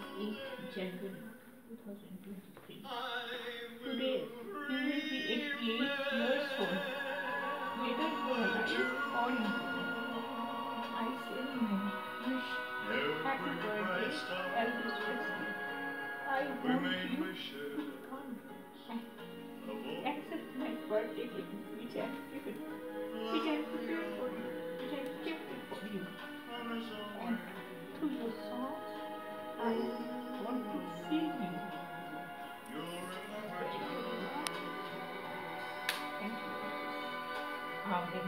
2023. Today, you will be 88 years old. Whether in I say wish happy birthday, Elvis Presley. I want you to come and accept my birthday gift which I have given problem.